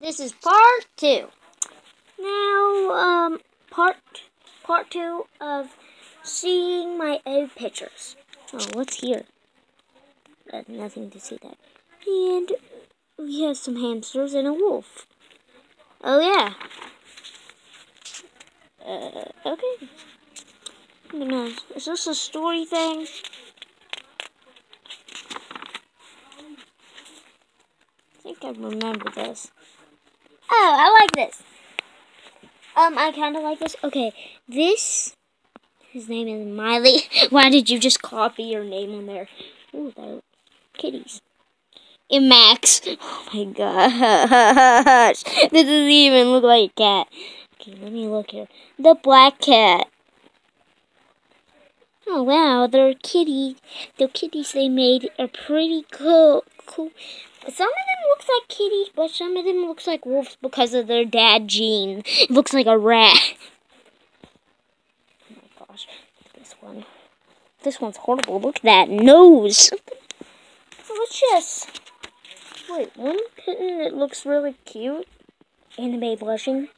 This is part two. Now, um, part part two of seeing my old pictures. Oh, what's here? Uh, nothing to see there. And we have some hamsters and a wolf. Oh yeah. Uh, okay. I don't know. Is this a story thing? I think I remember this. Oh, I like this. Um, I kind of like this. Okay, this. His name is Miley. Why did you just copy your name on there? Ooh, they're kitties. And Max. Oh my gosh. This doesn't even look like a cat. Okay, let me look here. The black cat. Oh wow, their kitty, the kitties they made are pretty cool. Cool. Some of them looks like kitties, but some of them looks like wolves because of their dad gene. It looks like a rat. Oh my gosh, this one. This one's horrible. Look at that nose. Delicious. Wait, one kitten that looks really cute. Anime blushing.